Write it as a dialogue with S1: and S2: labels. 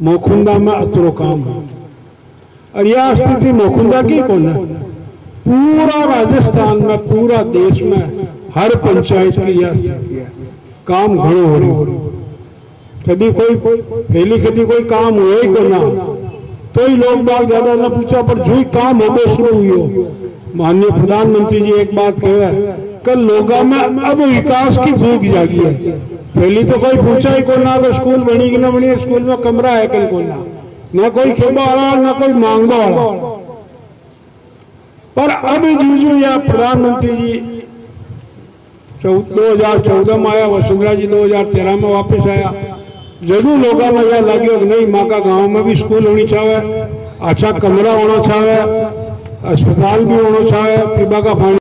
S1: मोखुंदा में अतरो काम और यह स्थिति मोखुंदा की कौन है? पूरा राजस्थान में, पूरा देश में, हर पंचायत की यह स्थिति है। काम घणो हो रही कभी कोई पहली कभी कोई काम हुए ही को ना। तो ही लोग बाग ज़्यादा ना पूछा, पर जो ही काम हो शुरू हुई हो। माननीय प्रधानमंत्री जी एक बात कह रहे हैं, कल लोगा में अब विकास की भूख जागी है। पहली तो कोई पूछा ही को ना तो स्कूल बनी कि ना बनी, स्कूल में कमरा है कल को ना। कोई खेबा वाला, ना कोई मांगने वाला। पर अब जूझू या प्रधानमंत्री जी दो हज़ार चौदह में आया, वसुंधरा जी दो हज़ार तेरह में वापस आया, ज़रूर लोगों में यह लगे नहीं, माँ का गाँव में भी स्कूल होनी चाहिए अच्छा कमरा होना चाहिए अस्पताल भी होना चाहिए पीबा का